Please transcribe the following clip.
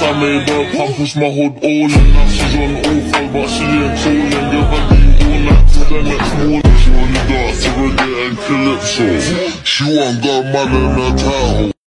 I made her come push my hood all in on all but she and calypso. She want God man in her title